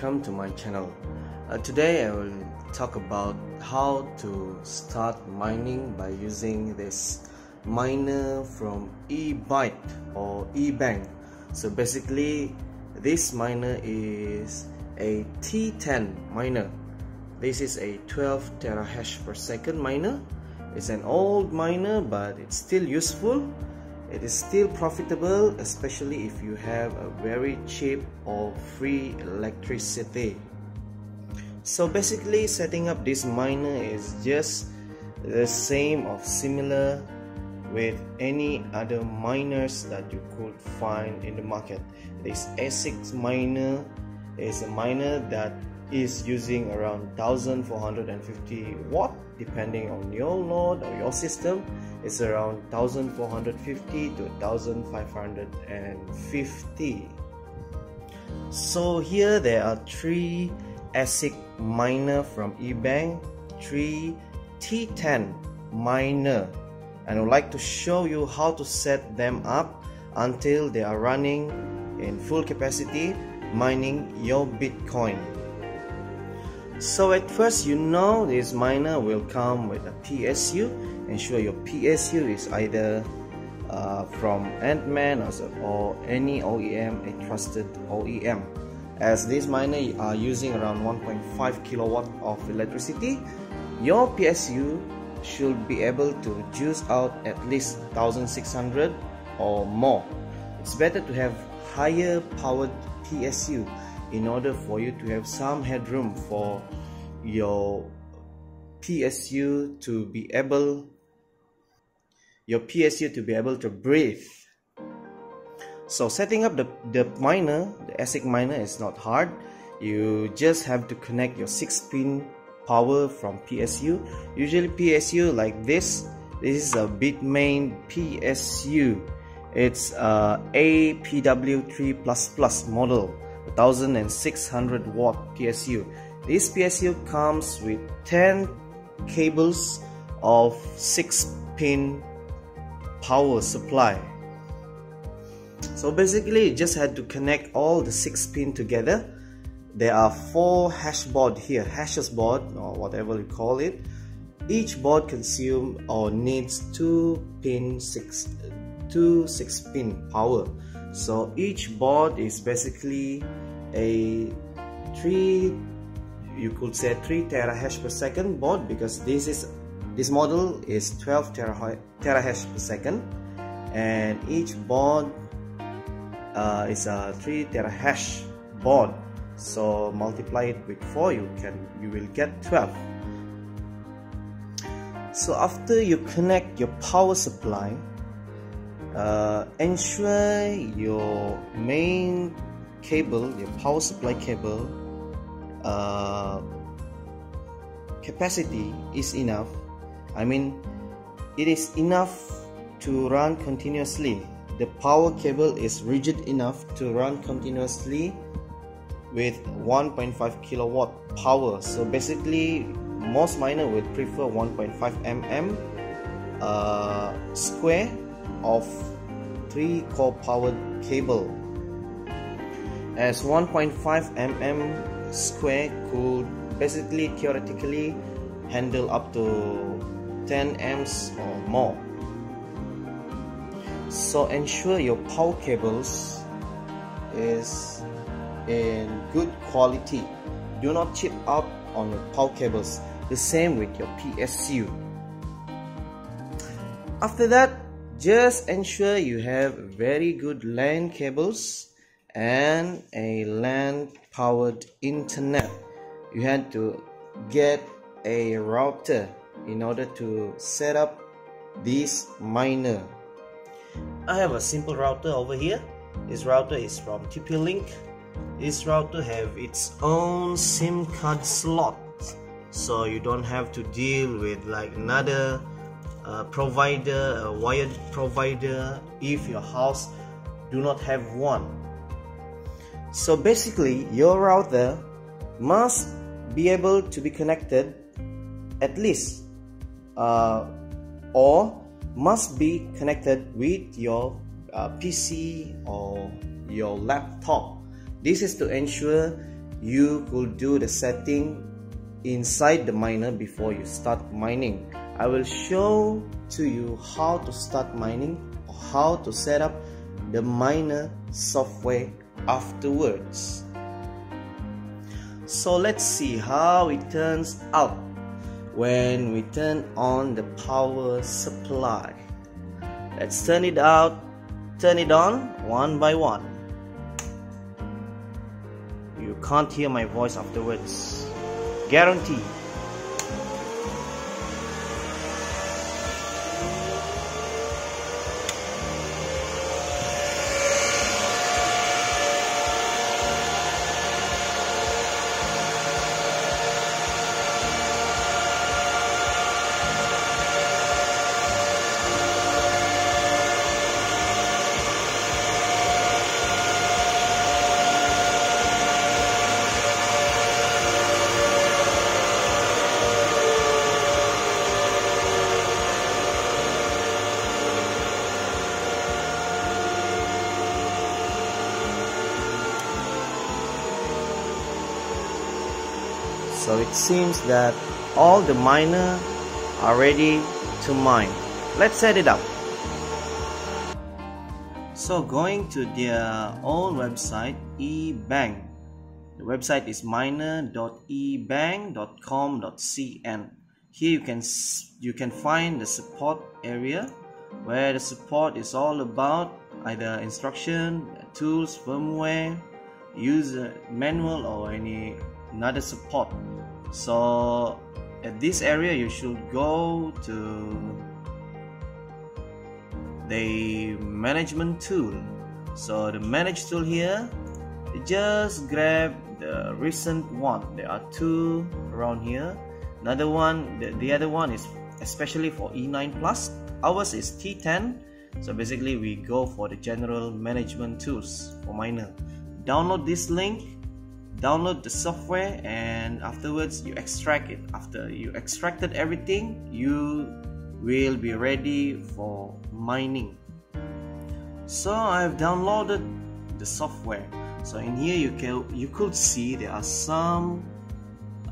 welcome to my channel. Uh, today I will talk about how to start mining by using this miner from eByte or Ebang. So basically this miner is a T10 miner. This is a 12 terahash per second miner. It's an old miner but it's still useful it is still profitable especially if you have a very cheap or free electricity. So basically setting up this miner is just the same or similar with any other miners that you could find in the market. This ASIC miner is a miner that is using around 1450 watt depending on your load or your system it's around 1450 to 1550 so here there are three ASIC miner from Ebang, three T10 miner and I would like to show you how to set them up until they are running in full capacity mining your Bitcoin. So at first you know this miner will come with a PSU ensure your PSU is either uh, from Antminer or, or any OEM a trusted OEM as this miner are using around 1.5 kilowatt of electricity your PSU should be able to juice out at least 1600 or more. It's better to have higher powered PSU in order for you to have some headroom for your PSU to be able your PSU to be able to breathe. So setting up the, the miner the ASIC miner is not hard. You just have to connect your 6 pin power from PSU usually PSU like this. This is a Bitmain PSU it's a APW3++ model 1600 watt PSU. This PSU comes with 10 cables of 6 pin power supply. So basically you just had to connect all the 6 pin together. There are 4 hash board here, hashes board or whatever you call it. Each board consume or needs 2 pin 6 2 6 pin power so each board is basically a 3 you could say 3 terahash per second board because this is this model is 12 terahash per second and each board uh, is a 3 terahash board so multiply it with 4 you can you will get 12 so after you connect your power supply uh, ensure your main cable your power supply cable uh, capacity is enough I mean it is enough to run continuously. The power cable is rigid enough to run continuously with 1.5 kilowatt power. So basically most miner would prefer 1.5 mm uh, square of 3 core powered cable. As 1.5 mm square could basically theoretically handle up to 10 amps or more. So ensure your power cables is in good quality. Do not chip up on your power cables. The same with your PSU after that just ensure you have very good LAN cables and a LAN powered internet. You had to get a router in order to set up this miner. I have a simple router over here. This router is from TP-Link this router have its own SIM card slot so you don't have to deal with like another uh, provider, a wired provider if your house do not have one. So basically your router must be able to be connected at least uh, or must be connected with your uh, PC or your laptop. This is to ensure you could do the setting inside the miner before you start mining. I will show to you how to start mining or how to set up the miner software afterwards. So let's see how it turns out when we turn on the power supply. Let's turn it out turn it on one by one. You can't hear my voice afterwards. Guarantee So it seems that all the miner are ready to mine. Let's set it up. So going to their own website, Ebang. The website is miner.ebang.com.cn. Here you can you can find the support area where the support is all about either instruction, tools, firmware, user manual or any another support so at this area you should go to the management tool. So the manage tool here just grab the recent one. There are two around here. Another one the, the other one is especially for E9 plus. Ours is T10 so basically we go for the general management tools for miner download this link download the software and afterwards you extract it. After you extracted everything you will be ready for mining. So I've downloaded the software. So in here you can you could see there are some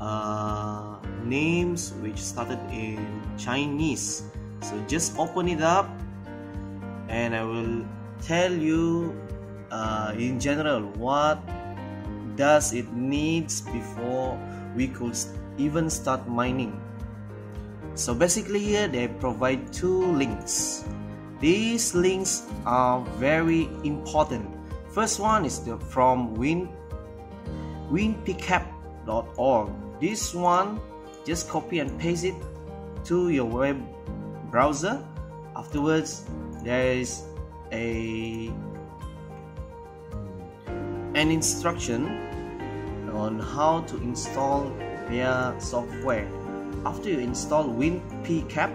uh, names which started in Chinese. So just open it up and I will tell you uh, in general what does it needs before we could even start mining. So basically here they provide two links. These links are very important. First one is the from win. This one just copy and paste it to your web browser. Afterwards there is a an instruction on how to install their software. After you install WinPCAP,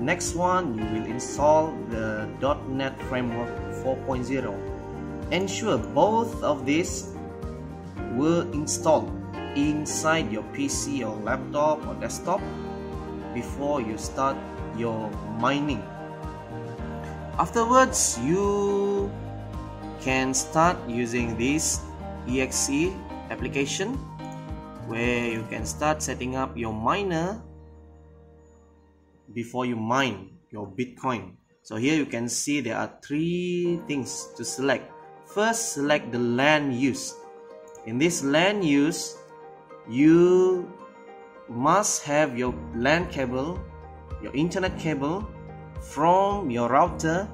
next one you will install the .NET Framework 4.0. Ensure both of these were installed inside your PC or laptop or desktop before you start your mining. Afterwards, you can start using this exe application where you can start setting up your miner before you mine your bitcoin. So here you can see there are three things to select. First select the LAN use. In this LAN use you must have your LAN cable your internet cable from your router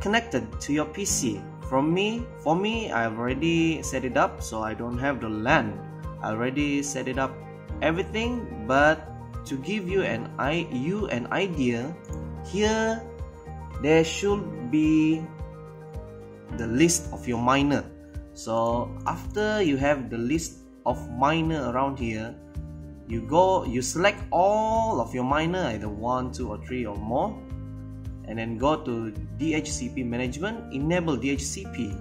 connected to your PC from me for me I've already set it up so I don't have the land. I already set it up everything but to give you an I you an idea here there should be the list of your miner so after you have the list of miner around here you go you select all of your miner either one two or three or more and then go to DHCP management enable DHCP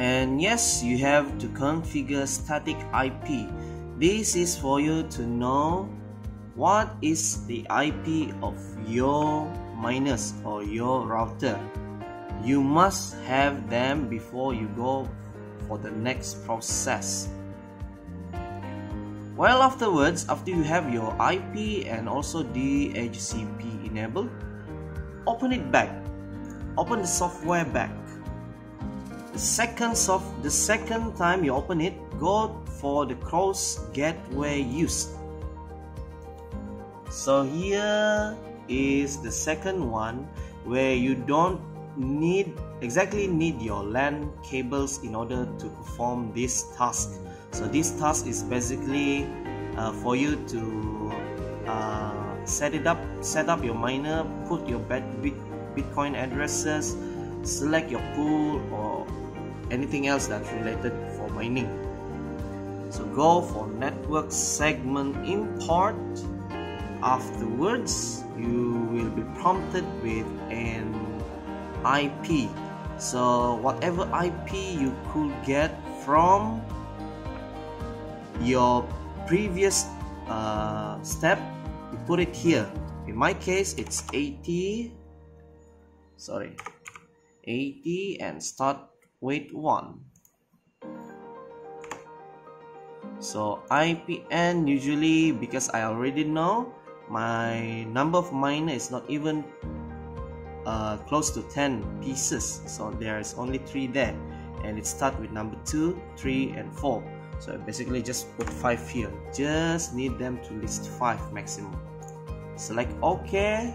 and yes you have to configure static IP this is for you to know what is the IP of your miners or your router. You must have them before you go for the next process well afterwards after you have your IP and also DHCP enabled open it back. Open the software back. The second soft the second time you open it go for the cross gateway used so here is the second one where you don't need exactly need your LAN cables in order to perform this task so this task is basically uh, for you to uh, set it up set up your miner put your bitcoin addresses select your pool or anything else that's related for mining. So go for network segment import afterwards you will be prompted with an IP so whatever IP you could get from your previous uh, step you put it here. In my case it's 80 sorry 80 and start with 1 so IPN usually because I already know my number of miner is not even uh, close to 10 pieces. So there's only 3 there. And it start with number 2 3 and 4 so basically just put 5 here. Just need them to list 5 maximum. Select ok.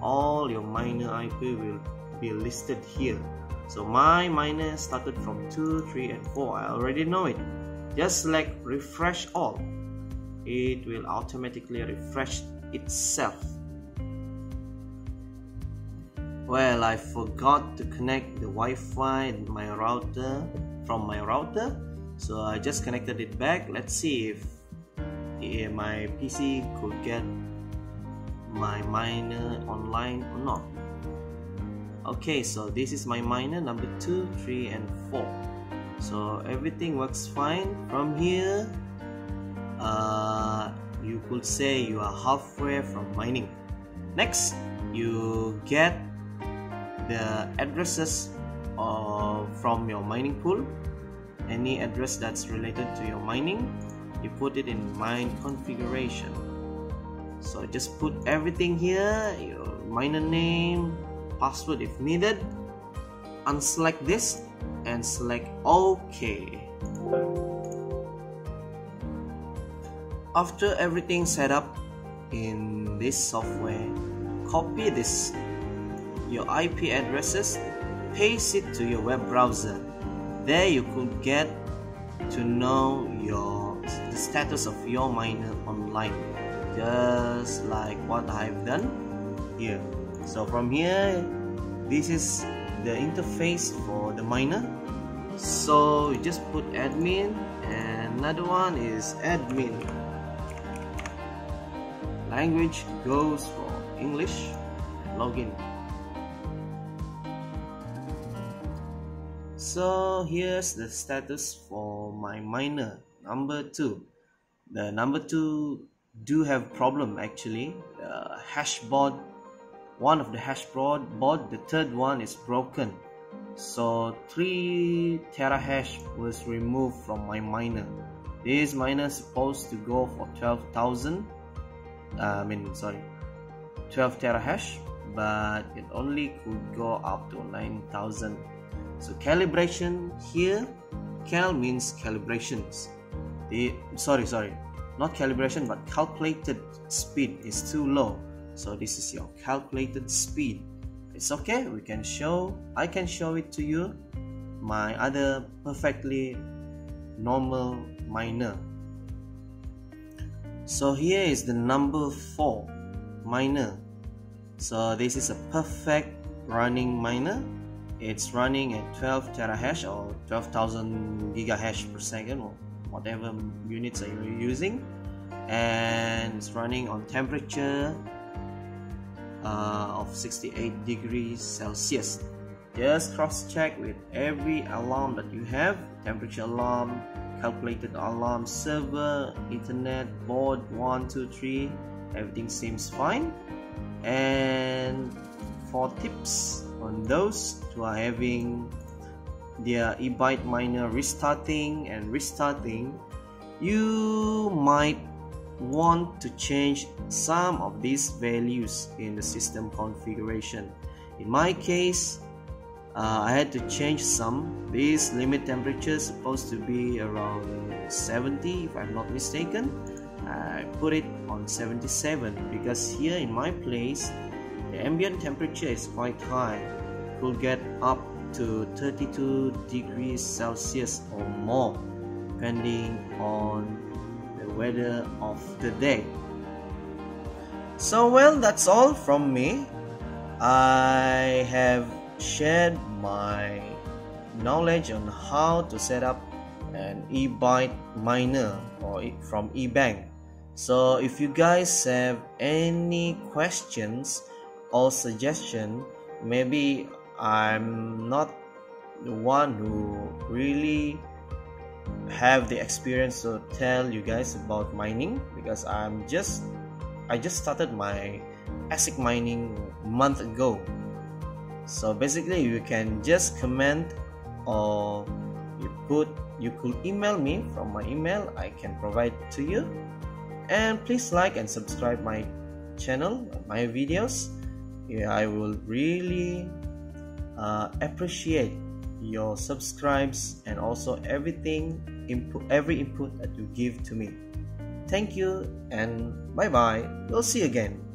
All your miner IP will be listed here. So my miner started from 2 3 and 4 I already know it. Just select refresh all. It will automatically refresh itself. Well I forgot to connect the Wi-Fi my router from my router so I just connected it back. Let's see if yeah, my PC could get my miner online or not. Okay so this is my miner number 2 3 and 4 so everything works fine. From here uh, you could say you are halfway from mining. Next you get the addresses uh, from your mining pool any address that's related to your mining you put it in mine configuration. So just put everything here your miner name password if needed unselect this and select ok. After everything set up in this software copy this your IP addresses paste it to your web browser there you could get to know your the status of your miner online. Just like what I've done here. So from here this is the interface for the miner so you just put admin and another one is admin. Language goes for English login so here's the status for my miner number two. The number two do have problem actually. The hash board one of the hash board board the third one is broken. So 3 terahash was removed from my miner this miner is supposed to go for 12,000 uh, I mean sorry 12 terahash but it only could go up to 9,000 so calibration here cal means calibrations. The sorry sorry. Not calibration but calculated speed is too low. So this is your calculated speed. It's okay. We can show I can show it to you. My other perfectly normal miner so here is the number 4 miner so this is a perfect running miner it's running at 12 terahash or 12,000 gigahash per second or whatever units are you using. And it's running on temperature uh, of 68 degrees Celsius. Just cross check with every alarm that you have. Temperature alarm calculated alarm server internet board 1 2 3 everything seems fine. And for tips on those who are having their eByte miner restarting and restarting, you might want to change some of these values in the system configuration. In my case, uh, I had to change some. This limit temperature is supposed to be around 70 if I'm not mistaken. I put it on 77 because here in my place the ambient temperature is quite high. Could get up to 32 degrees Celsius or more depending on the weather of the day. So well that's all from me. I have shared my knowledge on how to set up an eByte miner or from Ebang. So if you guys have any questions or suggestion, maybe I'm not the one who really have the experience to tell you guys about mining because I'm just I just started my ASIC mining month ago. So basically you can just comment or you put you could email me from my email. I can provide to you. And please like and subscribe my channel my videos I will really uh, appreciate your subscribes and also everything input every input that you give to me. Thank you and bye bye we'll see you again